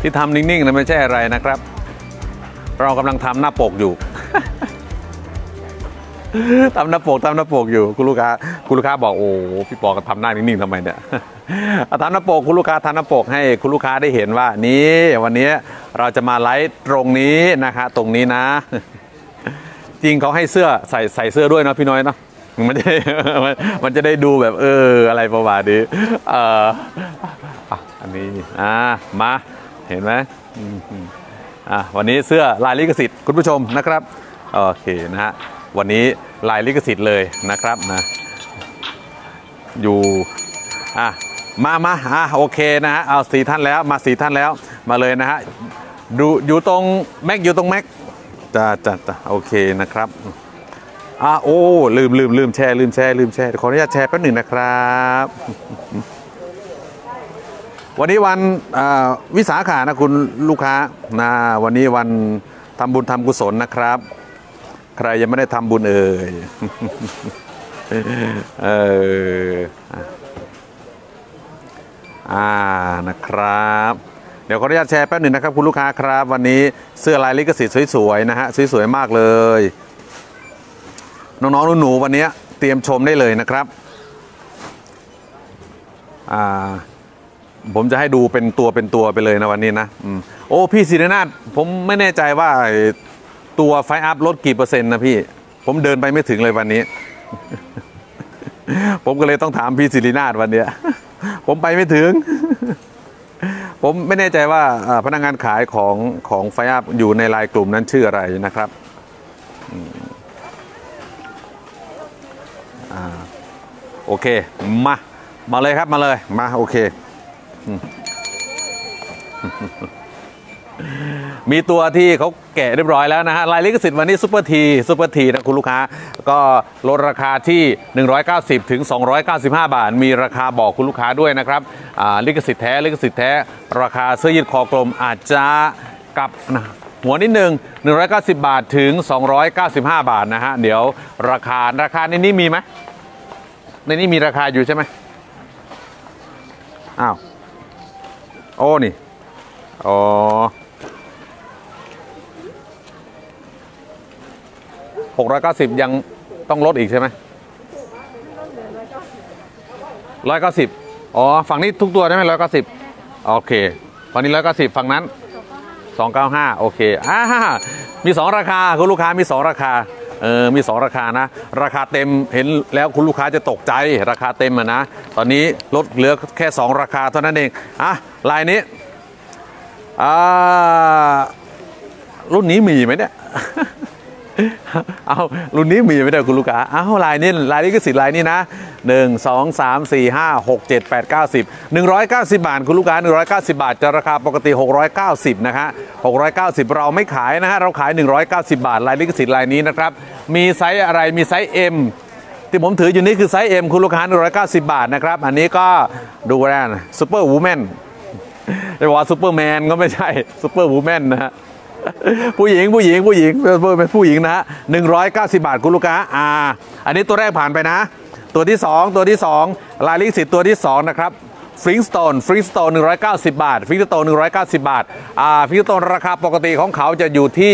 ที่ทำนิ่งๆนะไม่ใช่อะไรนะครับ เรากำลังทำหน้าปกอยู่ทำหน้าปกทำหน้าปกอยู่คุณลูกค้าคุณลูกค้าบอกโอ้พี่ปอก็ทำหน้านิ่งๆทำไมเนี่ยอาทำหน้าปกคุณลูกค้าทำหน้าปกให้คุณลูกค้าได้เห็นว่า นี่วันนี้เราจะมาไลฟ์ตรงนี้นะคะตรงนี้นะ จริงเขาให้เสื้อใส่ใส่เสื้อด้วยเนาะพี่น้อยเนาะมันจะได้มันมันจะได้ดูแบบเอออะไรประมาณนี้เอออะอันนี้อ่ามา เห็นไหมอะวันนี้เสื้อลายลิขสิทธิ์คุณผู้ชมนะครับโอเคนะฮะวันนี้ลายลิขสิทธิ์เลยนะครับนะอยู่อะมามาอะโอเคนะฮะเอาสี่ท่านแล้วมาสี่ท่านแล้วมาเลยนะฮะดูอยู่ตรงแม็กอยู่ตรงแม็กจ้าจ้าจ้าโอเคนะครับอ่าโอ้ลืมลืมลืมแชร์ลืมแชร์ลืมแชร์ขออนุญาตแชร์แป๊บหนึ่งนะครับ วันนี้วันวิสาขานะคุณลูกค้านะวันนี้วันทำบุญทำกุศลนะครับ ใครยังไม่ได้ทำบุญเอ่ยเอออ่านะครับ เดี๋ยวขออนุญาตแชร์แป๊บหนึ่งนะครับ คุณลูกค้าครับ วันนี้เสื้อลายลิขสิทธิ์สวยๆนะฮะสวยๆมากเลย น้องๆหนูๆวันนี้เตรียมชมได้เลยนะครับอ่า ผมจะให้ดูเป็นตัวเป็นตัวไปเลยนะวันนี้นะอโอ้ พี่ศิรนาถผมไม่แน่ใจว่าตัวไฟอัพลดกี่เปอร์เซ็นต์นะพี่ ผมเดินไปไม่ถึงเลยวันนี้ ผมก็เลยต้องถามพี่ศิรินาถวันเนี้ย ผมไปไม่ถึง ผมไม่แน่ใจว่าพนักงานขายของของไฟอัพอยู่ในไลน์กลุ่มนั้นชื่ออะไรนะครับอโอเค มา มาเลยครับมาเลย มา โอเค มีตัวที่เขาแกะเรียบร้อยแล้วนะฮะลายลิขสิทธิ์วันนี้ Super Tee Super Tee นะคุณลูกค้า ก็ลดราคาที่ 190 ถึง 295 บาท มีราคาบอกคุณลูกค้าด้วยนะครับลิขสิทธิ์แท้ลิขสิทธิ์แท้ ราคาเสื้อยืดคอกลมอาจจะกับนะหัวนิดหนึ่ง190 บาทถึง 295 บาทนะฮะ เดี๋ยวราคาราคาในนี้มีไหมในนี้มีราคาอยู่ใช่ไหมอ้าว โอ้นี่อ๋อหกร้อยเก้าสิบยังต้องลดอีกใช่ไหมร้อยเก้าสิบอ๋อ ฝั่งนี้ทุกตัวได้ไหมร้อยเก้าสิบโอเคฝั่งนี้ร้อยเก้าสิบฝั่งนั้นสองเก้าห้าโอเคอ่ามีสองราคาคุณลูกค้ามีสองราคา เออมีสองราคานะ ราคาเต็มเห็นแล้วคุณลูกค้าจะตกใจราคาเต็มอะนะ ตอนนี้ลดเหลือแค่สองราคาเท่านั้นเองอะลายนี้อ่ารุ่นนี้มีไหมเนี่ย เอารุ่นนี้มีไหมเนี่ยคุณลูกค้าเอาลายนี้ลายนี้ลิขสิทธิ์ลายนี้นะ 1 2 3 4 5 6 7 8 9 10 190 บาทคุณลูกค้า 190 บาทจะราคาปกติ 690 นะฮะ690 เราไม่ขายนะฮะเราขาย 190 บาท ลายลิขสิทธิ์ลายนี้นะครับ มีไซส์อะไรมีไซส์ M ที่ผมถืออยู่นี่คือไซส์ M คุณลูกค้า 190 บาทนะครับ อันนี้ก็ดูแลนะ Superwomanจะบอกว่าซูเปอร์แมนก็ไม่ใช่ Superwoman นะฮะ ผู้หญิงผู้หญิงผู้หญิงเป็นผู้หญิงนะฮะหนึ่งร้อยเก้าสิบบาทคุณลูกค้าอ่า อันนี้ตัวแรกผ่านไปนะ ตัวที่สองตัวที่สองลายลิขสิทธิ์ตัวที่สองนะครับ Flintstone Flintstone 190 บาท Flintstone 190 บาทอ่า Flintstone ราคาปกติของเขาจะอยู่ที่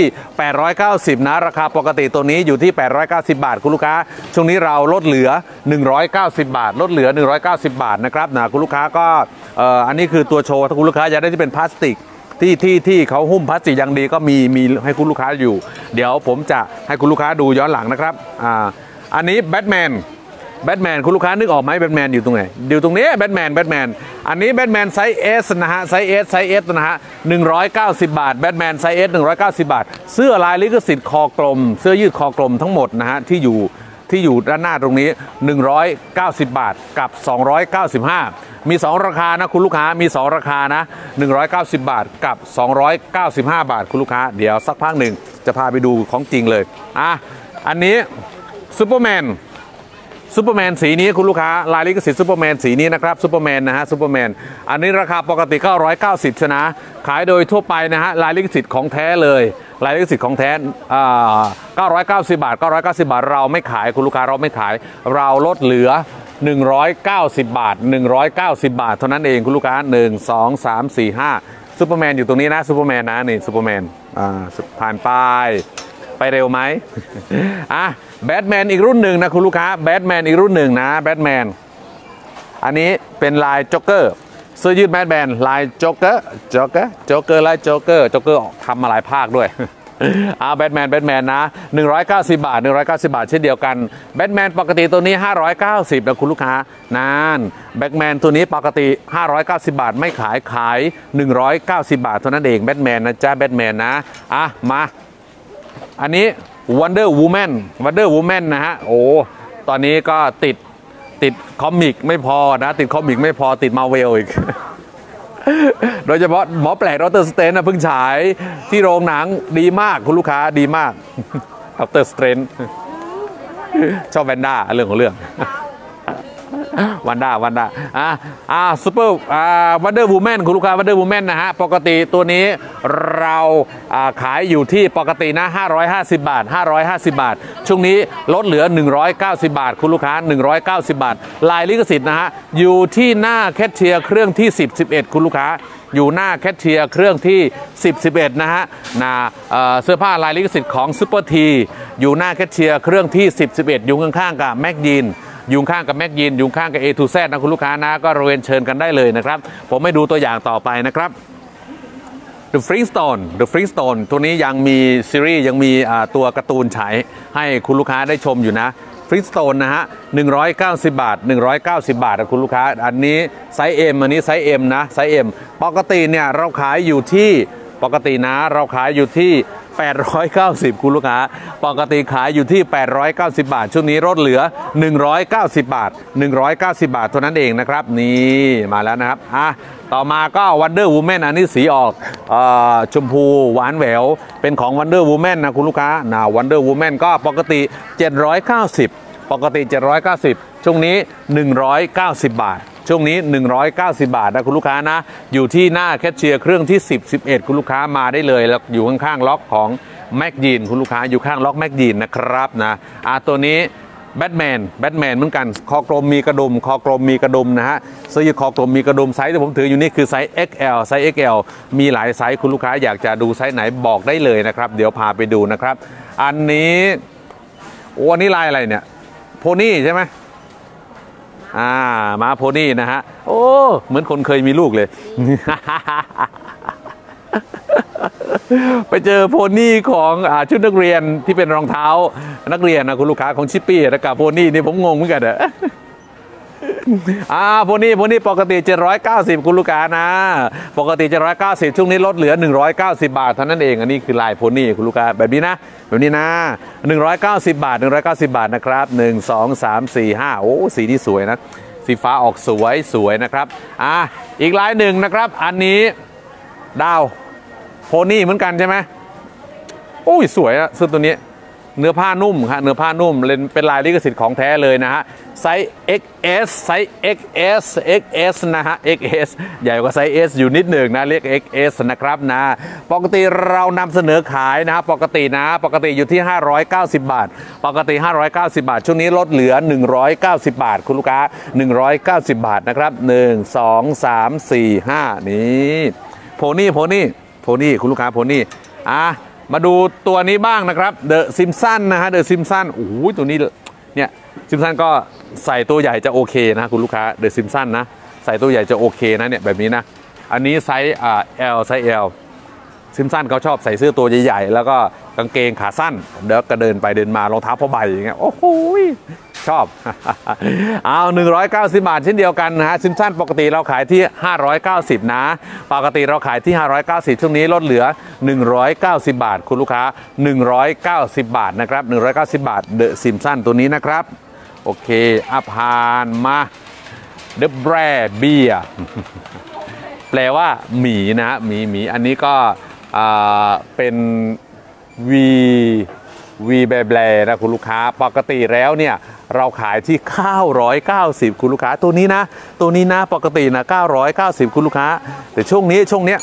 890 นะ ราคาปกติตัวนี้อยู่ที่ 890 บาท คุณลูกค้า ช่วงนี้เราลดเหลือ 190 บาท ลดเหลือ 190 บาทนะครับนะคุณลูกค้าก็เอ่ออันนี้คือตัวโชว์ถ้าคุณลูกค้าอยากได้ที่เป็นพลาสติก ที่ที่ที่เขาหุ้มพลาสติกอย่างดีก็มีมีให้คุณลูกค้าอยู่ เดี๋ยวผมจะให้คุณลูกค้าดูย้อนหลังนะครับอ่าอันนี้แบทแมนแบทแมนคุณลูกค้านึกออกไหมแบทแมนอยู่ตรงไหนอยู่ตรงนี้แบทแมนแบทแมนอันนี้แบทแมนไซส์ S นะฮะไซส์ S ไซส์ S นะฮะ190บาทแบทแมนไซส์ S 190บาท เสื้อลายลิขสิทธิ์คอกลม เสื้อยืดคอกลมทั้งหมดนะฮะที่อยู่ ที่อยู่ด้านหน้าตรงนี้ 190 บาทกับ 295 มี 2 ราคานะคุณลูกค้ามี 2 ราคานะ 190 บาทกับ 295 บาทคุณลูกค้า เดี๋ยวสักพักหนึ่งจะพาไปดูของจริงเลยอะอันนี้ซูเปอร์แมน ซูเปอร์แมนสีนี้คุณลูกค้าลายลิขสิทธิ์ซูเปอร์แมนสีนี้นะครับซูเปอร์แมนนะฮะซูเปอร์แมนอันนี้ราคาปกติ 990 นะ ขายโดยทั่วไปนะฮะลายลิขสิทธิ์ของแท้เลยลายลิขสิทธิ์ของแท้อ่า990 บาท 990 บาท เราไม่ขายคุณลูกค้าเราไม่ขาย เราลดเหลือ 190 บาท 190 บาท เท่านั้นเองคุณลูกค้า 1 2 3 4 5ซูเปอร์แมนอยู่ตรงนี้นะซูเปอร์แมนนะนี่ซูเปอร์แมนผ่านไปไปเร็วไหมอะ แบทแมนอีกรุ่นหนึ่งนะคุณลูกค้าแบทแมนอีกรุ่นหนึ่งนะแบทแมนอันนี้เป็นลายจ็อกเกอร์เสื้อยืดแบทแมนลายจ็อกเกอร์จ็อกเกอร์จ็อกเกอร์ลายจ็อกเกอร์จ็อกเกอร์ทำมาหลายภาคด้วยอ่าแบทแมนแบทแมนนะ 190 บาท 190 บาท เช่นเดียวกันแบทแมนปกติตัวนี้ 590นะคุณลูกค้านานแบทแมนตัวนี้ปกติ 590 บาท ไม่ขายขาย 190 บาทเท่านั้นเองแบทแมนนะจ๊ะแบทแมนนะอะมา อันนี้ Wonder Woman Wonder Woman นะฮะ โอ้ ตอนนี้ก็ติดติดcomic ไม่พอนะ ติด comic ไม่พอติดมาเวลอีก โดยเฉพาะหมอแปลก Doctor Strange นะเพิ่งฉายที่โรงหนังดีมากคุณลูกค้าดีมาก Doctor Strange ชอบ Wanda เรื่องของเรื่อง Wanda Wanda อ่าอ่าซูเปอร์อ่า Wonder Woman คุณลูกค้า Wonder Woman นะฮะ ปกติตัวนี้เราอ่าขายอยู่ที่ปกตินะ550 บาท 550 บาท ช่วงนี้ลดเหลือ 190 บาท คุณลูกค้า 190 บาท ลายลิขสิทธิ์นะฮะ อยู่ที่หน้าแคชเชียร์เครื่องที่ 10 11 คุณลูกค้าอยู่หน้าแคชเชียร์เครื่องที่ 10 11 นะฮะนะเอ่อเสื้อผ้าลายลิขสิทธิ์ของ Super Tee อยู่หน้าแคชเชียร์เครื่องที่ 10 11 อยู่ข้างๆกับแม็คยีนส์ อยู่ข้างกับแม็คยีนส์อยู่ข้างกับ A to Z นะคุณลูกค้านะก็เรียนเชิญกันได้เลยนะครับ ผมให้ดูตัวอย่างต่อไปนะครับ The Flintstone The Flintstone ตัวนี้ยังมีซีรีส์ยังมีตัวการ์ตูนฉายให้คุณลูกค้าได้ชมอยู่นะ Flintstone นะฮะ 190 บาท 190 บาทนะคุณลูกค้า อันนี้ไซส์ M อันนี้ไซส์ M นะ ไซส์ M ปกติเนี่ยเราขายอยู่ที่ ปกตินะเราขายอยู่ที่ 890 คุณลูกค้า ปกติขายอยู่ที่ 890 บาท ช่วงนี้ลดเหลือ 190 บาท 190 บาทเท่านั้นเองนะครับ นี่มาแล้วนะครับอะต่อมาก็ Wonder Woman อันนี้สีออกอชมพูหวานแหวว เป็นของ Wonder Woman นะคุณลูกค้านะ Wonder Woman ก็ปกติ 790 ปกติ 790 ช่วงนี้ 190 บาท ช่วงนี้ 190 บาทนะคุณลูกค้านะ อยู่ที่หน้าแคชเชียร์เครื่องที่ 10 11 คุณลูกค้ามาได้เลยแล้วอยู่ข้างๆล็อกของแม็กยีนคุณลูกค้าอยู่ข้างล็อกแม็กยีนนะครับนะอ่าตัวนี้แบทแมนแบทแมนเหมือนกัน คอกลมมีกระดุม คอกลมมีกระดุมนะฮะเสื้อยืดคอกลมมีกระดุมไซส์ที่ผมถืออยู่นี่คือไซส์ XL ไซส์ XL มีหลายไซส์คุณลูกค้าอยากจะดูไซส์ไหนบอกได้เลยนะครับ เดี๋ยวพาไปดูนะครับ อันนี้โอ้อันนี้ลายอะไรเนี่ย Pony ใช่ไหม อ่ามา Pony นะฮะ โอ้ เหมือนคนเคยมีลูกเลย ไปเจอ Pony ของอชุดนักเรียนที่เป็นรองเท้า นักเรียนนะคุณลูกค้าของชิปปี้นะกับโพนี่นี่ผมงงเหมือนกันอะ อ่าโพนี่โพนี่ปกติ 790 คุณลูกค้านะ ปกติ 790 ช่วงนี้ลดเหลือ 190 บาทเท่านั้นเอง อันนี้คือลายโพนี่คุณลูกค้าแบบนี้นะ แบบนี้นะ 190 บาท 190 บาทนะครับ 1 2 3 4 5 โอ้ สีนี่สวยนะ สีฟ้าออกสวยสวยนะครับ อ่า อีกลายหนึ่งนะครับ อันนี้ดาว Pony เหมือนกันใช่ไหมโอ้ยสวยอะเสื้อตัวนี้ เนื้อผ้านุ่มครับเนื้อผ้านุ่มเป็นลายลิขสิทธิ์ของแท้เลยนะฮะไซส์ XS ไซส์ XS XS นะฮะ XS ใหญ่กว่าไซส์ S อยู่นิดหนึ่งนะเรียก XS นะครับนะปกติเรานำเสนอขายนะปกตินะปกติอยู่ที่ 590 บาท ปกติ 590 บาท ช่วงนี้ลดเหลือ 190 บาท คุณลูกค้า 190 บาทนะครับ 1 2 3 4 5 นี่ Pony Pony Pony คุณลูกค้า Pony อะ มาดูตัวนี้บ้างนะครับ The Simpsons นะฮะ The Simpsons โอ้โหตัวนี้เนี่ยซิมสันก็ใส่ตัวใหญ่จะโอเคนะคุณลูกค้า The Simpsons นะใส่ตัวใหญ่จะโอเคนะเนี่ยแบบนี้นะ อันนี้ไซส์อ่า L ไซส์ L Simpsons เขาชอบใส่เสื้อตัวใหญ่ๆ แล้วก็ กางเกงขาสั้นเดี๋ยวก็เดินไปเดินมารองเท้าผ้าใบอย่างเงี้ยโอ้โหชอบ เอา190 บาทเช่นเดียวกันนะฮะซิมสันปกติเราขายที่ 590 นะ ปกติเราขายที่ 590 ช่วงนี้ลดเหลือ 190 บาท คุณลูกค้า 190 บาทนะครับ 190 บาทเดอะซิมสันตัวนี้นะครับ โอเคอาพานมาเดอะแบรเบียแปลว่าหมีนะหมีหมีอันนี้ก็เป็น V V แบแบลนะคุณลูกค้าปกติแล้วเนี่ยเราขายที่ 990 คุณลูกค้าตัวนี้นะ ตัวนี้นะปกตินะ 990 คุณลูกค้า แต่ช่วงนี้ช่วงเนี้ย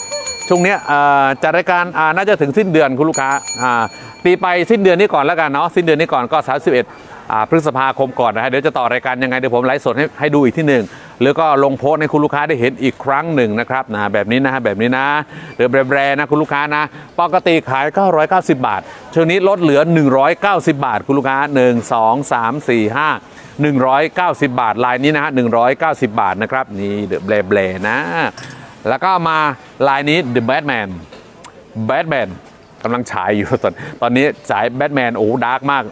ช่วงเนี้ยอ่าจัดรายการอ่าน่าจะถึงสิ้นเดือนคุณลูกค้าอ่าตีไปสิ้นเดือนนี้ก่อนแล้วกันเนาะสิ้นเดือนนี้ก่อนก็ 31อ่าพฤษภาคมก่อนนะฮะเดี๋ยวจะต่อรายการยังไงเดี๋ยวผมไลฟ์สดให้ให้ดูอีกที่หนึ่ง หรือก็ลงโพสให้คุณลูกค้าได้เห็นอีกครั้งหนึ่งนะครับนะแบบนี้นะฮะแบบนี้นะThe Bare Bears นะคุณลูกค้านะ ปกติขาย 990 บาทช่วงนี้ลดเหลือ 190 บาท คุณลูกค้า 1 2 3 4 5 190 บาทลายนี้นะฮะ190 บาทนะครับนี่ The Bare Bears นะ แล้วก็มาลายนี้ The Batman แบทแมนกำลังฉายอยู่ตอนตอนนี้ฉายแบทแมนโอ้ dark มาก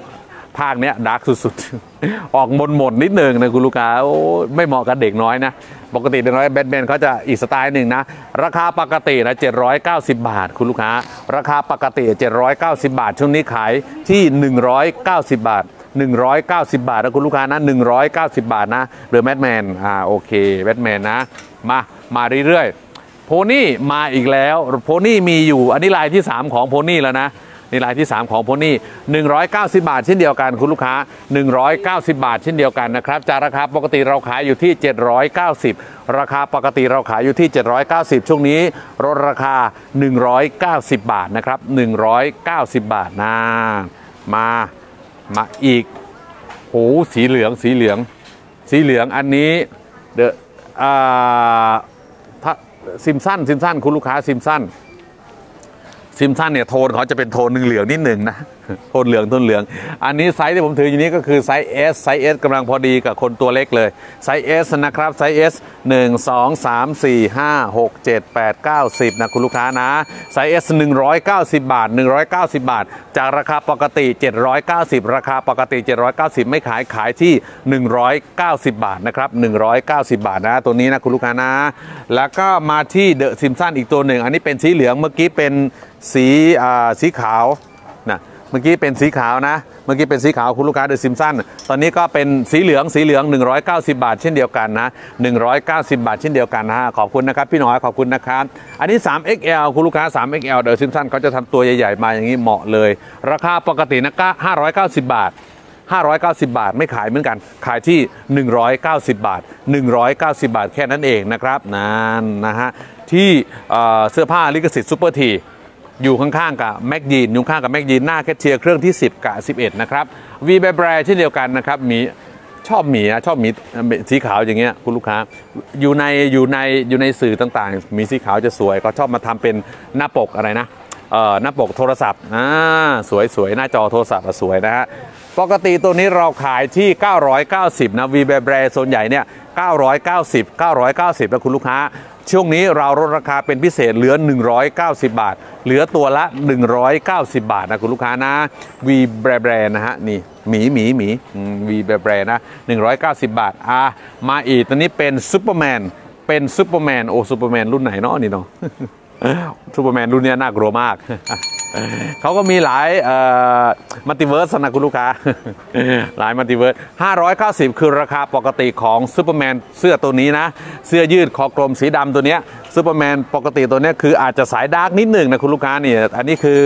ภาคเนี้ย dark สุดๆ ออกหม่นหมองนิดหนึ่งนะคุณลูกค้าโอ้ไม่เหมาะกับเด็กน้อยนะ ปกติเด็กน้อยแบทแมนเขาจะอีกสไตล์หนึ่งนะ ราคาปกตินะ790 บาท คุณลูกค้า ราคาปกติ 790 บาท ช่วงนี้ขายที่ 190 บาท 190 บาทนะคุณลูกค้านะ 190 บาทนะเรือแบทแมนอ่าโอเคแบทแมนนะ มามาเรื่อยๆโพนี่มาอีกแล้วโพนี่มีอยู่อันนี้ลายที่ 3 ของโพนี่แล้วนะ นี่ลายที่ 3 ของโพนี่190 บาทเช่นเดียวกันคุณลูกค้า 190 บาทเช่นเดียวกันนะครับจากราคาปกติเราขายอยู่ที่ 790 ราคาปกติเราขายอยู่ที่ 790 ช่วงนี้ลดราคา 190 บาทนะครับ 190 บาทนะมามาอีกโหสีเหลืองสีเหลือง สีเหลืองอันนี้เดอะซิมสั้นซิมสั้นคุณลูกค้าซิมสั้น ซิมสันเนี่ยโทนเขาจะเป็นโทนหนึ่งเหลืองนิดหนึ่งนะโทนเหลืองโทนเหลือง อันนี้ไซส์ที่ผมถืออยู่นี้ก็คือไซส์ S ไซส์ S กำลังพอดีกับคนตัวเล็กเลยไซส์ S นะครับไซส์ S 1 2 3 4 5 6 7 8 9 10นะคุณลูกค้านะไซส์ S 190 บาท 190 บาท จากราคาปกติ 790 ราคาปกติ 790 ไม่ขายขายที่ 190 บาทนะครับ190 บาทนะตัวนี้นะคุณลูกค้านะ แล้วก็มาที่ The Simpsons อีกตัวหนึ่ง อันนี้เป็นสีเหลืองเมื่อกี้เป็น สีอ่าสีขาวนะเมื่อกี้เป็นสีขาวนะ เมื่อกี้เป็นสีขาวคุณลูกค้าเดอะซิมสันตอนนี้ก็เป็นสีเหลืองสีเหลือง 190 บาท เช่นเดียวกันนะ 190 บาทเช่นเดียวกันนะขอบคุณนะครับพี่น้อยขอบคุณนะครับอันนี้ 3XL คุณลูกค้า 3XL เดอะซิมสันเขาจะทำตัวใหญ่ๆมาอย่างนี้เหมาะเลย ราคาปกตินะก็590 บาท590 บาทไม่ขายเหมือนกัน ขายที่ 190 บาท 190 บาทแค่นั้นเองนะครับนั่นนะฮะที่เอ่อเสื้อผ้าลิขสิทธิ์ Super Tee อยู่ข้างๆกับ Mc Jeans อยู่ข้างกับ Mc Jeans หน้าแคชเชียร์เครื่องที่ 10 กับ 11 นะครับ We Bare Bears เช่นเดียวกันนะครับมีชอบหมีนะชอบหมีสีขาวอย่างเงี้ยคุณลูกค้าอยู่ในอยู่ในอยู่ในสื่อต่างๆมีสีขาวจะสวยก็ชอบมาทำเป็นหน้าปกอะไรนะเอ่อหน้าปกโทรศัพท์อ่าสวยสวยหน้าจอโทรศัพท์สวยนะฮะปกติตัวนี้เราขายที่ 990 นะ We Bare Bears ส่วนใหญ่เนี่ย990 990นะคุณลูกค้า ช่วงนี้เราลดราคาเป็นพิเศษเหลือ 190 บาท เหลือตัวละ 190 บาทนะคุณลูกค้านะ We Bare Bears นะฮะนี่หมีหมีหมี We Bare Bears นะ 190 บาทอะมาอีกตัวนี้เป็นซูเปอร์แมนเป็นซูเปอร์แมนโอ้ซูเปอร์แมนรุ่นไหนเนาะนี่เนาะซูเปอร์แมนรุ่นเนี้ยน่ากลัวมาก เขาก็มีหลาย multiverse นะคุณลูกค้า หลาย multiverse 590 คือราคาปกติของซูเปอร์แมนเสื้อตัวนี้นะ เสื้อยืดคอกลมสีดำตัวเนี้ยซูเปอร์แมนปกติตัวเนี้ยคืออาจจะสาย dark นิดหนึ่งนะคุณลูกค้านี่อันนี้คือ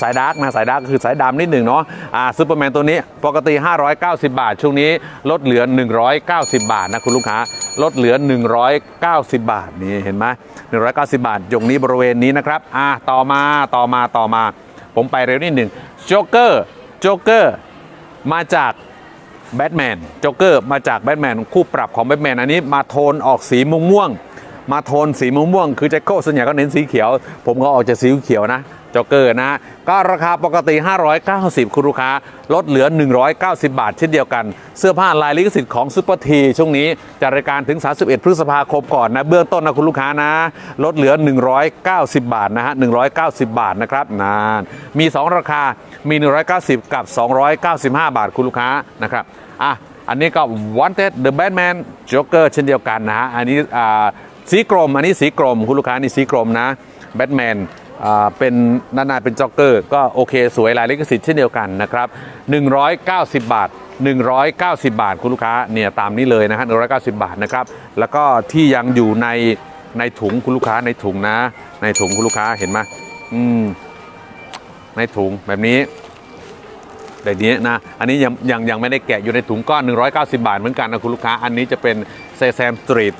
สาย dark นะสาย dark คือสายดำนิดหนึ่งเนาะอ่าซูเปอร์แมนตัวนี้ปกติ 590 บาท ช่วงนี้ลดเหลือ 190 บาทนะคุณลูกค้าลดเหลือ 190 บาทนี่เห็นไหม190 บาทตรงนี้บริเวณนี้นะครับอ่าต่อมาต่อมาต่อมา ผมไปเร็วนิดหนึ่งโจ๊กเกอร์โจ๊กเกอร์มาจากแบทแมนโจ๊กเกอร์มาจากแบทแมนคู่ปรับของแบทแมนอันนี้มาโทนออกสีม่วงๆ มาโทนสีม่วงคือโจ๊กเกอร์ส่วนใหญ่ก็เน้นสีเขียว ผมก็ออกจากสีเขียวนะโจ๊กเกอร์นะ ก็ราคาปกติ 590 คุณลูกค้า ลดเหลือ 190 บาท เช่นเดียวกัน เสื้อผ้าลายลิขสิทธิ์ของ Super Tee ช่วงนี้จะรายการถึง 31 พฤษภาคมก่อนนะ เบื้องต้นนะคุณลูกค้านะ ลดเหลือ 190 บาทนะฮะ 190 บาทนะครับนานมี 2 ราคา มี 190 กับ 295 บาทคุณลูกค้านะครับ อะ อันนี้ก็ Wanted The Batman Joker เช่นเดียวกันนะฮะ อันนี้อ่า สีกรม อันนี้สีกรม คุณลูกค้านี่สีกรมนะ Batman อ่าเป็นด้านาเป็นจ็อกเกอร์ ก็โอเคสวยลายลิขสิทธิ์เช่นเดียวกันนะครับ 190 บาท 190 บาท คุณลูกค้าเนี่ยตามนี้เลยนะฮะ190 บาทนะครับ แล้วก็ที่ยังอยู่ในในถุงคุณลูกค้าในถุงนะ ในถุงคุณลูกค้าเห็นไหมอืมในถุงแบบนี้แบบนี้นะ อันนี้ยังยังยังไม่ได้แกะอยู่ในถุงก้อน 190 บาทเหมือนกันนะคุณลูกค้า อันนี้จะเป็น Sesame Street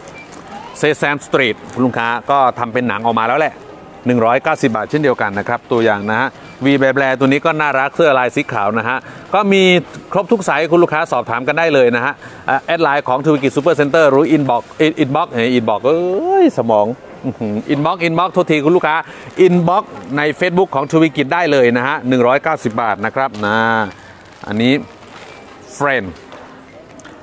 Sesame Street คุณลูกค้าก็ทำเป็นหนังออกมาแล้วแหละ 190 บาทเช่นเดียวกันนะครับ ตัวอย่างนะฮะ We Bare Bears ตัวนี้ก็น่ารักเสื้อลายสีขาวนะฮะ ก็มีครบทุกไซส์คุณลูกค้าสอบถามกันได้เลยนะฮะ add Line ของทวีกิจซูเปอร์เซ็นเตอร์หรือ inbox inbox inbox เอ้ยสมอง inbox inbox โทษทีคุณลูกค้า inbox ใน Facebook ของทวีกิจได้เลยนะฮะ190 บาทนะครับนะอันนี้เฟรน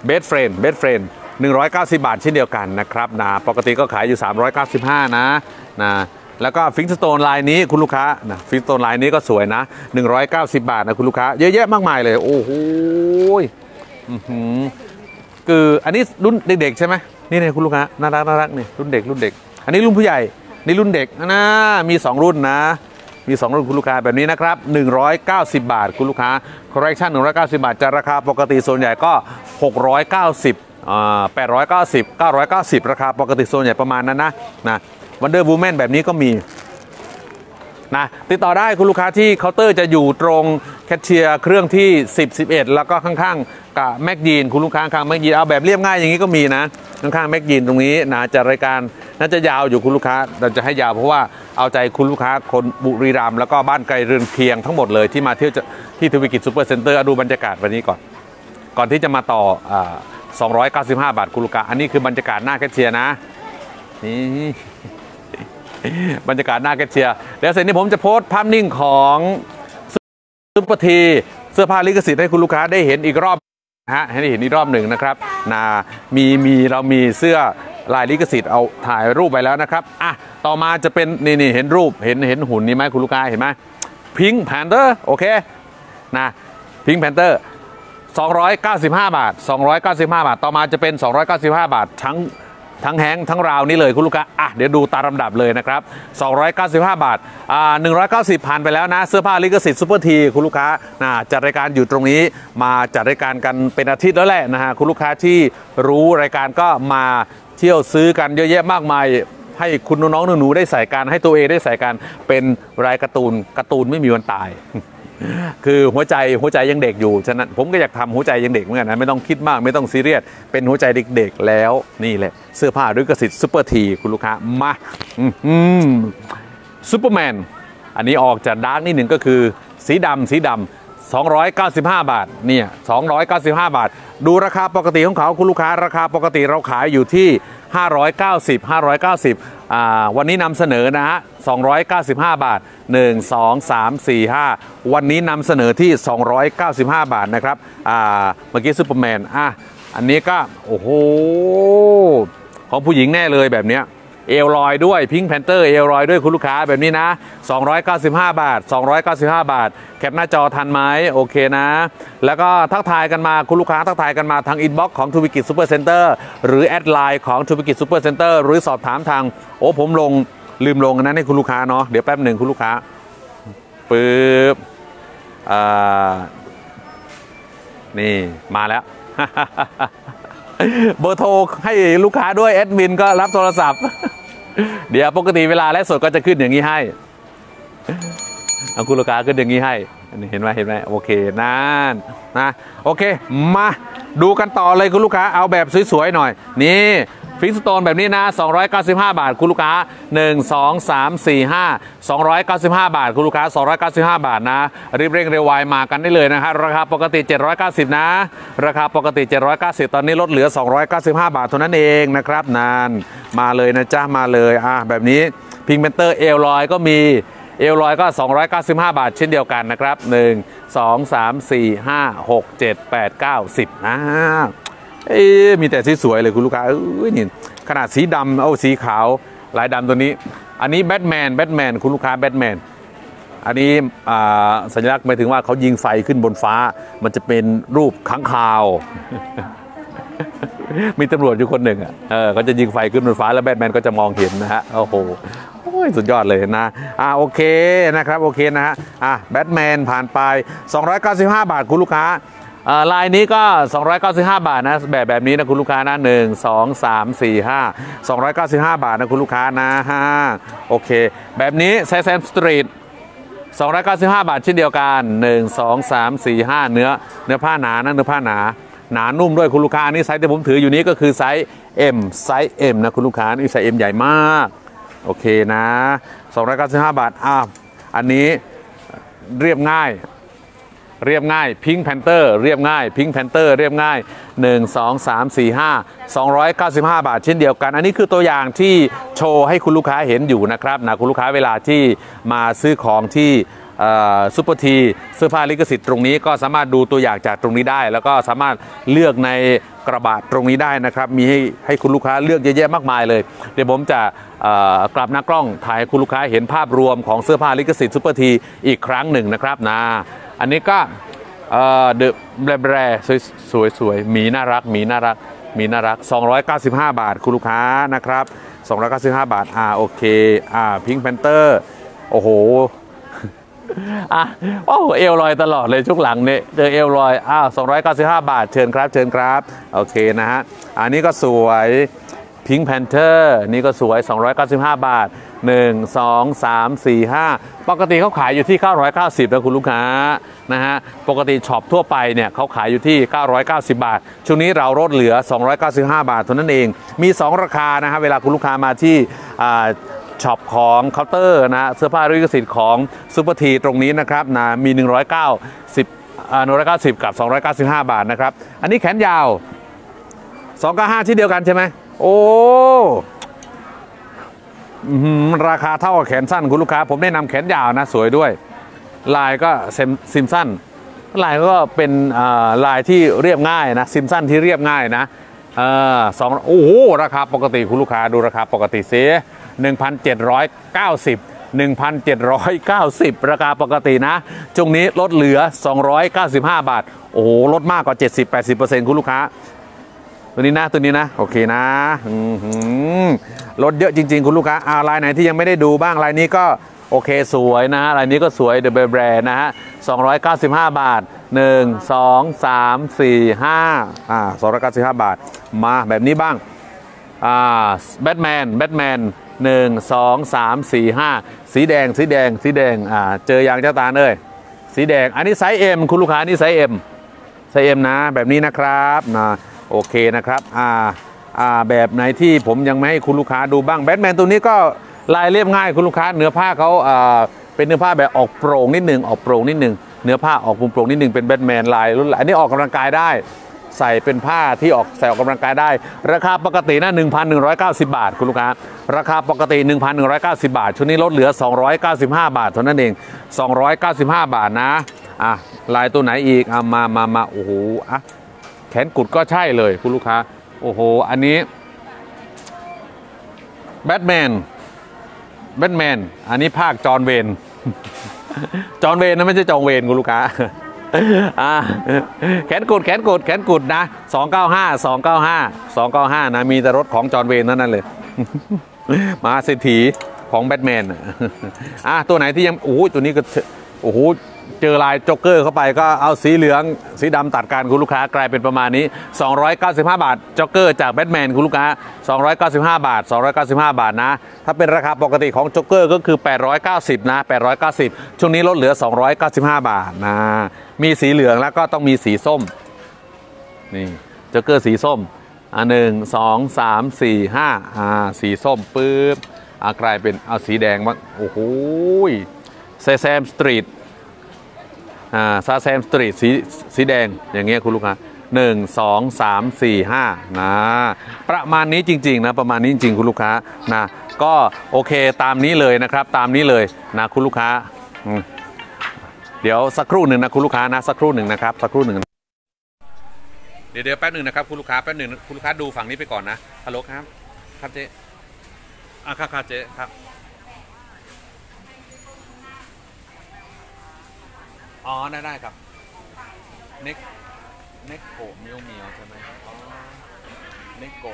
เบสเฟรนเบสเฟรน 190 บาทเช่นเดียวกันนะครับนะปกติก็ขายอยู่ 395 นะนะแล้วก็ Flintstone ลายนี้คุณลูกค้านะ Flintstone ลายนี้ก็สวยนะ 190 บาทนะคุณลูกค้า เยอะแยะมากมายเลย โอ้โหอือหือคืออันนี้รุ่นเด็กๆใช่ไหมนี่เนี่ยคุณลูกค้าน่ารักน่ารักนี่รุ่นเด็กรุ่นเด็ก อันนี้รุ่นผู้ใหญ่นี่รุ่นเด็กนะมี 2 รุ่นนะ มี 2 รุ่นคุณลูกค้าแบบนี้นะครับ 190 บาทคุณลูกค้า correction 190 บาทจะราคาปกติส่วนใหญ่ก็ 690 890 990 ราคาปกติส่วนใหญ่ประมาณนั้นนะนะWonder Woman แบบนี้ก็มีนะติดต่อได้คุณลูกค้าที่เคาน์เตอร์จะอยู่ตรงแคชเชียร์เครื่องที่ 10 11 แล้วก็ข้างๆกับ Mc Jeans คุณลูกค้าข้าง Mc Jeans เอาแบบเรียบง่ายอย่างนี้ก็มีนะข้างๆ Mc Jeans ตรงนี้นะจะรายการน่าจะยาวอยู่คุณลูกค้าเราจะให้ยาวเพราะว่าเอาใจคุณลูกค้าคนบุรีรัมย์แล้วก็บ้านใกล้เรือนเคียงทั้งหมดเลยที่มาเที่ยวที่ทวีกิจซูเปอร์เซ็นเตอร์ดูบรรยากาศวันนี้ก่อน ก่อนที่จะมาต่ออา 295 บาทคุณลูกค้าอันนี้คือบรรยากาศหน้าแคชเชียร์นะนี่บรรยากาศหน้าแคชเชียร์เดี๋ยวเสร็จนี้ผมจะโพสต์ภาพนิ่งของ Super Tee เสื้อผ้าลิขสิทธิ์ให้คุณลูกค้าได้เห็นอีกรอบนะฮะให้ได้เห็นอีกรอบหนึ่งนะครับนามีมีเรามีเสื้อลายลิขสิทธิ์เอาถ่ายรูปไปแล้วนะครับอะต่อมาจะเป็นนี่นี่เห็นรูปเห็นเห็นหุ่นนี้ไหมคุณลูกค้าเห็นไหม Pink Panther โอเคนะ Pink Panther 295 บาท 295 บาท ต่อมาจะเป็น 295 บาท ทั้งทั้ง hang ทั้งราวนี้เลยคุณลูกค้าอะเดี๋ยวดูตามลำดับเลยนะครับ 295 บาทอ่า190ผ่านไปแล้วนะ เสื้อผ้าลิขสิทธิ์ Super Tee คุณลูกค้านะจัดรายการอยู่ตรงนี้ มาจัดรายการกันเป็นอาทิตย์แล้วแหละนะฮะคุณลูกค้าที่รู้รายการก็มาเที่ยวซื้อกันเยอะแยะมากมายให้คุณน้องหนูๆได้ใส่กันให้ตัวเองได้ใส่กันเป็นลายการ์ตูนการ์ตูนไม่มีวันตาย คือหัวใจหัวใจยังเด็กอยู่ ฉะนั้นผมก็อยากทำหัวใจยังเด็กเหมือนกันนะไม่ต้องคิดมากไม่ต้องซีเรียสเป็นหัวใจเด็กๆแล้วนี่แหละ เสื้อผ้าลิขสิทธิ์ Super Tee คุณลูกค้ามาซูเปอร์แมนอันนี้ออกจาก dark นิดหนึ่งก็คือ สีดำสีดำ295 บาทเนี่ย295 บาท ดูราคาปกติของเขาคุณลูกค้าราคาปกติเราขายอยู่ที่ 590 590อ่า วันนี้นำเสนอนะฮะ 295 บาท 1 2 3 4 5 วันนี้นำเสนอที่ 295 บาทนะครับเมื่อกี้ซูเปอร์แมนอะอันนี้ก็ โอ้โห ของผู้หญิงแน่เลยแบบเนี้ย เอวลอยด้วย Pink Panther เอวลอยด้วยคุณลูกค้าแบบนี้นะ 295 บาท 295 บาท แคปหน้าจอทันไหมโอเคนะ แล้วก็ทักทายกันมาคุณลูกค้าทักทายกันมาทางอินบ็อกซ์ของทวีกิจซูเปอร์เซ็นเตอร์หรือแอดไลน์ของทวีกิจซูเปอร์เซ็นเตอร์หรือสอบถามทาง โอ้ผมลงลืมลงอันนั้นให้คุณลูกค้าเนาะเดี๋ยวแป๊บหนึ่งคุณลูกค้าปึ๊บอ่านี่มาแล้ว เบอร์โทรให้ลูกค้าด้วยแอดมินก็รับโทรศัพท์ เดี๋ยวปกติเวลาไลฟ์สดก็จะขึ้นอย่างนี้ให้เอาคุณลูกค้าขึ้นอย่างนี้ให้เห็นไหมเห็นไหมโอเคนั่นนะโอเค มาดูกันต่อเลยคุณลูกค้าเอาแบบสวยๆหน่อย นี่ Flintstone แบบนี้นะ 295 บาท คุณลูกค้า 1 2 3 4 5 295 บาท คุณลูกค้า 295 บาทนะ รีบเร่งเร็วไวมากันได้เลยนะฮะราคาปกติ 790 นะ ราคาปกติ 790 ตอนนี้ลดเหลือ 295 บาทเท่านั้นเองนะครับนานมาเลยนะจ๊ะมาเลยอะแบบนี้ Pink Panther เอวลอยก็มีเอลลอยก็ 295 บาทเช่นเดียวกันนะครับ 1 2 3 4 5 6 7 8 9 10นะ เอ้ยมีแต่สีสวยเลยคุณลูกค้าเอ้ยนี่ขนาดสีดำเอาสีขาวลายดำตัวนี้ อันนี้แบทแมนแบทแมนคุณลูกค้าแบทแมนอันนี้สัญลักษณ์หมายถึงว่าเขายิงไฟขึ้นบนฟ้า มันจะเป็นรูปค้างคาว มีตำรวจอยู่คนหนึ่งอะเออเขาจะยิงไฟขึ้นบนฟ้าแล้วแบทแมนก็จะมองเห็นนะฮะโอ้โหสุดยอดเลยนะอ่าโอเคนะครับโอเคนะฮะอะแบทแมนผ่านไป 295 บาทคุณลูกค้า ลายนี้ก็ 295 บาทนะแบบแบบนี้นะคุณลูกค้านะ 1 2 3 4 5 295 บาทนะคุณลูกค้านะฮะโอเค แบบนี้ Sesame Street 295 บาทเช่นเดียวกัน 1 2 3 4 5 เนื้อ เนื้อผ้าหนานะเนื้อผ้าหนาหนานุ่มด้วยคุณลูกค้านี้ไซส์ที่ผมถืออยู่นี้ก็คือไซส์ M ไซส์ M นะคุณลูกค้านี่ไซส์ M ใหญ่มาก โอเคนะ 295 บาทอ้าวอันนี้เรียบง่าย เรียบง่ายพิง k ์แพนเตอร์เรียบง่ายพิง k ์แพนเตอร์เรียบง่าย 1 2 3 4 5 295 บาท เช่นเดียวกัน อันนี้คือตัวอย่างที่โชว์ให้คุณลูกค้าเห็นอยู่นะครับนะคุณลูกค้าเวลาที่มาซื้อของที่ Super Tee เสื้อผ้าลิขสิทธิ์ตรงนี้ก็สามารถดูตัวอย่างจากตรงนี้ได้ แล้วก็สามารถเลือกในกระบะตรงนี้ได้นะครับ มีให้ให้คุณลูกค้าเลือกเยอะแยะมากมายเลย เดี๋ยวผมจะกลับหน้ากล้องถ่ายคุณลูกค้าเห็นภาพรวมของเสื้อผ้าลิขสิทธิ์ Super Tee อีกครั้งหนึ่งนะครับนะ อันนี้ก็เอ่อ The Bare Bears สวยสวยสวยหมีน่ารักหมีน่ารักหมีน่ารัก 295 บาท คุณลูกค้านะครับ 295 บาท อ่าโอเค อ่าพิง k ์แพนเตอร์โอ้โหอะโอ้เอวลอยตลอดเลยช่วงหลังเนี่ยเจอเอวลอยอ้าว295 บาทเชิญครับ เชิญครับ โอเคนะฮะอันนี้ก็สวยพิง k ์แพนเทอร์นี่ก็สวย 295 บาท 1 2 3 4 5 ปกติเขาขายอยู่ที่ 990นะคุณลูกค้านะฮะปกติช็อปทั่วไปเนี่ยเขาขายอยู่ที่ 990 บาท ช่วงนี้เราลดเหลือ 295 บาทเท่านั้นเอง มี 2 ราคานะฮะเวลาคุณลูกค้ามาที่ช็อปของเคาน์เตอร์นะเสื้อผ้าลิขสิทธิ์ของ Super Tee ตรงนี้นะครับนะมี 190อ่า190กับ295บาทนะครับ อันนี้แขนยาว295ที่เดียวกันใช่ไหม โอ้ ราคาเท่ากับแขนสั้นคุณลูกค้า ผมแนะนำแขนยาวนะ สวยด้วย ลายก็เซมซิมสั้น ลายก็เป็นลายที่เรียบง่ายนะ ซิมสั้นที่เรียบง่ายนะออสองโอ้โหราคาปกติคุณลูกค้าดูราคาปกติเสีย1,790 1,790 ราคาปกตินะช่วงนี้ลดเหลือ 295 บาท โอ้โห ลดมากกว่า 70-80%คุณลูกค้า ตัวนี้นะตัวนี้นะ โอเคนะอื้อหือลดเยอะจริง ๆ คุณลูกค้าอาลายไหนที่ยังไม่ได้ดูบ้างลายนี้ก็โอเคสวยนะฮะลายนี้ก็สวยเดอะแบรนด์นะฮะ295 บาท 1 2 3 4 5อ่า295 บาท มาแบบนี้บ้างอ่า Batman Batman หนึ่งสองสามสี่ห้าสีแดงสีแดงสีแดงอ่าเจอยางเจ้าตาเอ้ยสีแดงอันนี้ไซส์ M คุณลูกค้านี่ไซส์ M ไซส์ M นะแบบนี้นะครับนะ โอเคนะครับอ่าอ่าแบบไหนที่ผมยังไม่ให้คุณลูกค้าดูบ้างแบทแมนตัวนี้ก็ลายเรียบง่ายคุณลูกค้าเนื้อผ้าเขาอ่าเป็นเนื้อผ้าแบบออกโปร่งนิดหนึ่งออกโปร่งนิดหนึ่งเนื้อผ้าออกโปร่งนิดหนึ่งเป็นแบทแมนลายรุ่นอันนี้ออกกำลังกายได้ใส่เป็นผ้าที่ออกใส่ออกกำลังกายได้ ราคาปกตินะ1,190 บาท คุณลูกค้า ราคาปกติ 1,190 บาท ชุดนี้ลดเหลือ 295 บาทเท่านั้นเอง 295 บาทนะ อะ ลายตัวไหนอีกอะมามามาโอ้โหอะ แขนกุดก็ใช่เลยคุณลูกค้า โอ้โห อันนี้Batman Batman อันนี้ภาค John Wayne John Wayne นะไม่ใช่จองเวนคุณลูกค้าแขนกุดแขนกุดแขนกุดนะ 295 295 295 นะ มีแต่รถของ John Wayne เท่านั้นเลย มาเศรษฐีของแบทแมนอะอะตัวไหนที่ยังโอ้โหตัวนี้ก็โอ้โห เจอลายจ็อกเกอร์เข้าไปก็เอาสีเหลือง สีดำตัดกันคุณลูกค้ากลายเป็นประมาณนี้ 295 บาทจ็อกเกอร์จากแบทแมนคุณลูกค้า 295 บาท 295 บาทนะ ถ้าเป็นราคาปกติของจ็อกเกอร์ก็คือ 890 นะ 890 ช่วงนี้ลดเหลือ 295 บาทนะ มีสีเหลืองแล้วก็ต้องมีสีส้ม นี่จ็อกเกอร์สีส้มอ่าหนึ่งสองสามสี่ห้าอ่าสีส้มปุ๊บอ่ากลายเป็นเอาสีแดงบ้างโอ้โห Sesame Street ซาแซมสตรีทสีสีแดงอย่างเงี้ยคุณลูกค้าหนึ่งสองสามสี่ห้านะประมาณนี้จริงๆนะประมาณนี้จริง ๆ คุณลูกค้านะก็โอเคตามนี้เลยนะครับ ตามนี้เลยนะคุณลูกค้า เดี๋ยวสักครู่หนึ่งนะคุณลูกค้านะสักครู่หนึ่งนะครับสักครู่หนึ่งเดี๋ยวเดี๋ยวแป๊บหนึ่งนะครับคุณลูกค้าแป๊บหนึ่งคุณลูกค้าดูฝั่งนี้ไปก่อนนะฮัลโหลครับครับเจ๊อะครับครับเจ๊ครับ อ๋อได้ได้ครับเน็กเน็กโกเมียวเมียวใช่ไหมอ๋อเน็กโก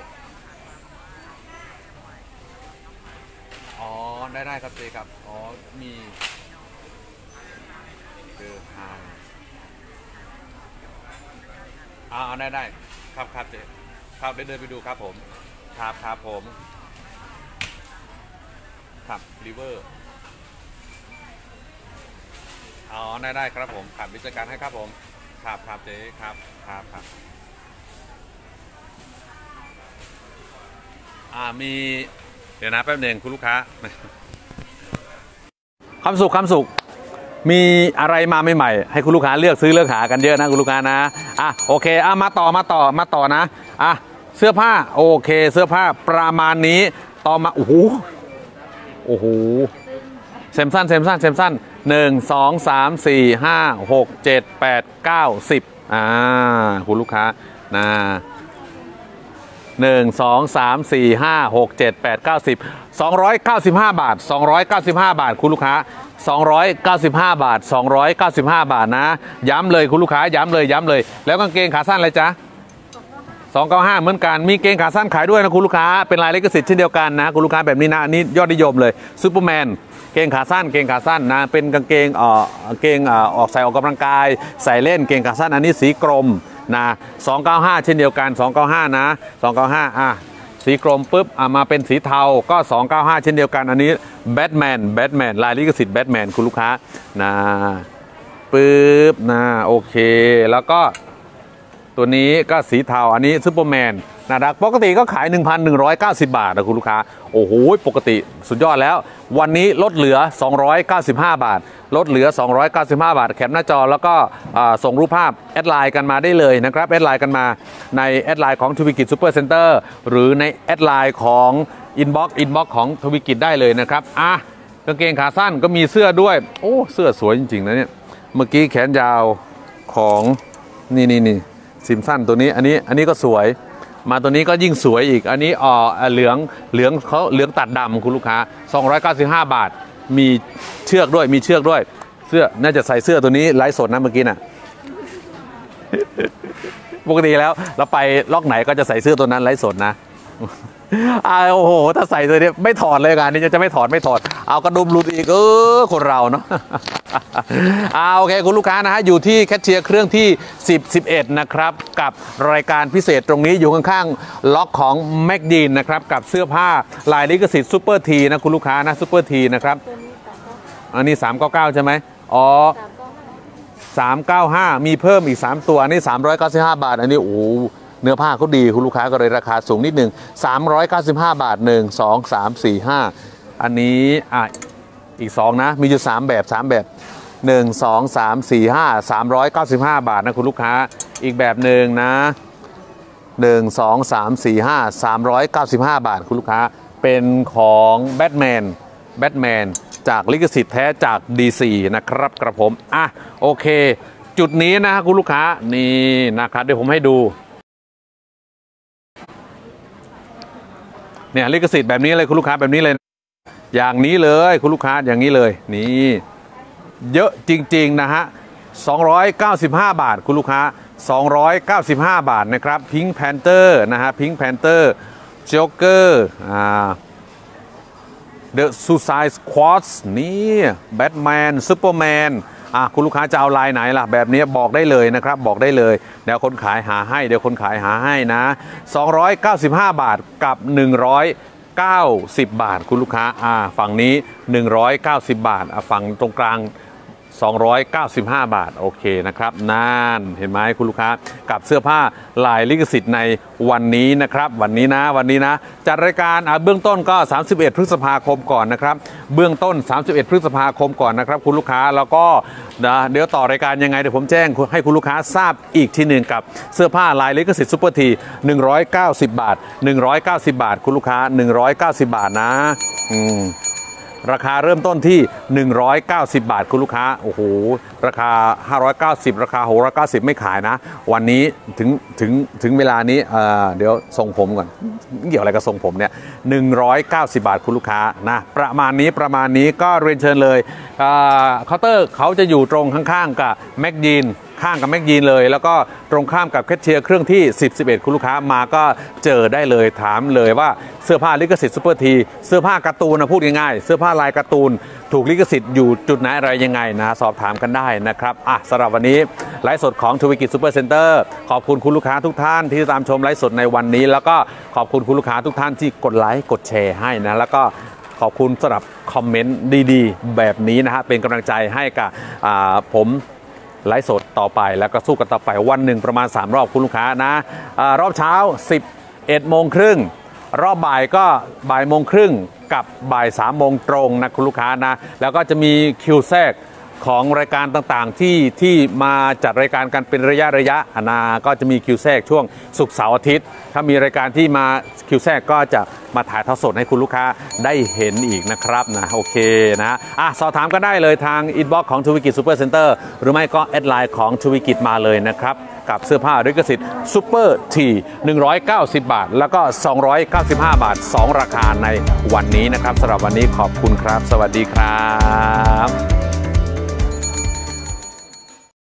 อ๋อได้ได้ครับเจครับอ๋อมีเจอไฮอ่าเอาได้ได้ครับครับเจครับเดินเดินไปดูครับผมครับครับผมครับริเวอร์ อ๋อได้ได้ครับผมขับวิจารณ์ให้ครับผมครับครับเจ๊ครับครับครับอ่ามีเดี๋ยวนะแป๊บหนึ่งคุณลูกค้าคำสุขคำสุขมีอะไรมาใหม่ๆให้คุณลูกค้าเลือกซื้อเลือกหากันเยอะนะคุณลูกค้านะอะโอเคอะมาต่อมาต่อมาต่อนะอะเสื้อผ้าโอเค เสื้อผ้าประมาณนี้ต่อมาโอ้โหโอ้โหเซมสันเซมสันเซมสัน หนึ่งสองสามสี่ห้าหกเจ็ดแปดเก้าสิบอ่าคุณลูกค้านะหนึ่งสองสามสี่ห้าหกเจ็ดแปดเก้าสิบสองร้อยเก้าสิบห้าบาทสองร้อยเก้าสิบห้าบาทคุณลูกค้า295บห้าบาท295บห้าบาทนะ ย้ำเลยคุณลูกค้าย้ำเลยย้ำเลย แล้วกางเกงขาสั้นอะไรจ๊ะ295เก้าห้าเหมือนกันมีเกงขาสั้นขายด้วยนะคุณลูกค้าเป็นลายลิขสิทธิ์เช่นเดียวกันนะคุณลูกค้าแบบนี้นะอันนี้ยอดนิยมเลยซูเปอร์แมน เกงขาสั้นเกงขาสั้นนะเป็นกางเกงเอ่อเกงเอ่อออกใส่ออกกำลังกาย ใส่เล่นเกงขาสั้นอันนี้สีกรมนะ295 เช่นเดียวกัน 295 นะ 295 อะ สีกรมปุ๊บอะมาเป็นสีเทาก็ 295 เช่นเดียวกัน อันนี้แบทแมนแบทแมนลายลิขสิทธิ์แบทแมนคุณลูกค้านะปุ๊บนะโอเค แล้วก็ ตัวนี้ก็สีเทาอันนี้ซูเปอร์แมนนะครับปกติก็ขาย 1,190 บาทนะคุณลูกค้า โอ้โห ปกติสุดยอดแล้ว วันนี้ลดเหลือ 295 บาท ลดเหลือ 295 บาท แคปหน้าจอแล้วก็ส่งรูปภาพ แอดไลน์กันมาได้เลยนะครับ แอดไลน์กันมาในแอดไลน์ของทวิกิจซูเปอร์เซ็นเตอร์หรือในแอดไลน์ของ inbox inbox ของทวิกิจได้เลยนะครับอะกางเกงขาสั้นก็มีเสื้อด้วย โอ้ เสื้อสวยจริงๆนะเนี่ย เมื่อกี้แขนยาวของนี่นี่นี่ ซิมสั้นตัวนี้อันนี้อันนี้ก็สวย มาตัวนี้ก็ยิ่งสวยอีก อันนี้อ่อเหลืองเหลืองเขาเหลืองตัดดำคุณลูกค้า 295 บาท มีเชือกด้วยมีเชือกด้วย เสื้อน่าจะใส่เสื้อตัวนี้ไลฟ์สดนะเมื่อกี้น่ะปกติแล้วเราไปล็อกไหนก็จะใส่เสื้อตัวนั้นไลฟ์สดนะอาโอ้โห ถ้าใส่ตัวนี้ไม่ถอดเลยงานนี้จะไม่ถอดไม่ถอด เอากระดุมหลุดอีกเออคนเราเนาะ เอาโอเคคุณลูกค้านะฮะอยู่ที่แคชเชียร์เครื่องที่ 10 11 นะครับ กับรายการพิเศษตรงนี้อยู่ข้างๆ ล็อกของ Mc Jeans นะครับ กับเสื้อผ้าลายลิขสิทธิ์ Super Tee นะคุณลูกค้านะ Super Tee นะครับ อันนี้ 399 ใช่ไหมอ๋อ395 มีเพิ่มอีก 3 ตัว อันนี้ 395 บาท อันนี้ โอ้เนื้อผ้าเขาดี คุณลูกค้าก็เลยราคาสูงนิดหนึ่ง395 บาท 1 2 3 4 5 อันนี้อะ อีก 2 นะ มีอยู่ 3 แบบ 3 แบบ 1 2 3 4 5 395 บาทนะคุณลูกค้า อีกแบบหนึ่งนะ 1 2 3 4 5 395 บาทคุณลูกค้า เป็นของแบทแมน แบทแมน จากลิขสิทธิ์แท้จาก DC นะครับกระผม อะ โอเค จุดนี้นะฮะคุณลูกค้า นี่นะครับ เดี๋ยวผมให้ดูเนี่ยลิขสิทธิ์แบบนี้เลยคุณลูกค้าแบบนี้เลย อย่างนี้เลยคุณลูกค้าอย่างนี้เลยนี่เยอะจริงๆนะฮะ295 บาทคุณลูกค้า 295 บาทนะครับพิง k ์แพนเตอร์นะฮะพิง k ์แพนเตอร์จ็อกเกอร์อ่า The Suicide Squad นี่แบทแมนซูเปอร์แมนอะคุณลูกค้าจะเอาลายไหนล่ะ แบบนี้บอกได้เลยนะครับ บอกได้เลย เดี๋ยวคนขายหาให้ เดี๋ยวคนขายหาให้นะ 295 บาทกับ 90 บาทคุณลูกค้าอ่าฝั่งนี้ 190 บาทอ่าฝั่งตรงกลาง 295 บาท โอเคนะครับนั่นเห็นไหมคุณลูกค้า กับเสื้อผ้าลายลิขสิทธิ์ในวันนี้นะครับ วันนี้นะวันนี้นะ จัดรายการเบื้องต้นก็ 31 พฤษภาคมก่อนนะครับ เบื้องต้น 31 พฤษภาคมก่อนนะครับ คุณลูกค้าแล้วก็นะเดี๋ยวต่อรายการยังไงเดี๋ยวผมแจ้งให้คุณลูกค้าทราบอีกทีหนึ่งกับเสื้อผ้าลายลิขสิทธิ์ซุปเปอร์ที190 บาท 190 บาท คุณลูกค้า 190 บาทนะ อืม ราคาเริ่มต้นที่ 190 บาทคุณลูกค้า โอ้โห ราคา 590 ราคา 690 ไม่ขายนะ วันนี้ถึงถึงถึงเวลานี้เดี๋ยวทรงผมก่อน เกี่ยวอะไรกับทรงผมเนี่ย 190 บาทคุณลูกค้านะ ประมาณนี้ประมาณนี้ก็เรียนเชิญเลยเอ่อเคาน์เตอร์เขาจะอยู่ตรงข้างๆกับ Mc Jeans ข้างกับ Mc Jeans เลย แล้วก็ตรงข้ามกับแคชเชียร์เครื่องที่ 10 11 คุณลูกค้ามาก็เจอได้เลยถามเลยว่าเสื้อผ้าลิขสิทธิ์ Super Tee เสื้อผ้าการ์ตูนนะพูดง่ายๆเสื้อผ้าลายการ์ตูน ถูกลิขสิทธิ์อยู่จุดไหนอะไรยังไงนะสอบถามกันได้นะครับอะสำหรับวันนี้ไลฟ์สดของทวิกิจซูเปอร์เซ็นเตอร์ขอบคุณคุณลูกค้าทุกท่านที่ตามชมไลฟ์สดในวันนี้ แล้วก็ขอบคุณคุณลูกค้าทุกท่านที่กดไลค์กดแชร์ให้นะแล้วก็ขอบคุณสำหรับคอมเมนต์ดีๆ แบบนี้นะฮะเป็นกำลังใจให้กับผม ไลฟ์สดต่อไปแล้วก็สู้กันต่อไปวันหนึ่งประมาณ 3 รอบคุณลูกค้านะอะรอบเช้า 11โมงครึ่งรอบบ่ายก็บ่ายโมงครึ่งกับบ่ายสามโมงตรงนะคุณลูกค้านะ แล้วก็จะมีคิวแทรก ของรายการต่างๆ ที่ที่มาจัดรายการกันเป็นระยะระยะอ่านะก็จะมีคิวแทรกช่วงศุกร์เสาร์อาทิตย์ ถ้ามีรายการที่มาคิวแทรกก็จะมาถ่ายทอดสดให้คุณลูกค้าได้เห็นอีกนะครับนะโอเคนะอะสอบถามก็ได้เลยทาง inbox ของทวิกิจซูเปอร์เซ็นเตอร์หรือไม่ก็แอดไลน์ของทวิกิจมาเลยนะครับกับเสื้อผ้าด้วยกสิทธิ์ซูเปอร์ที190 บาท แล้วก็ 295 บาท 2 ราคาในวันนี้นะครับสำหรับวันนี้ขอบคุณครับ สวัสดีครับ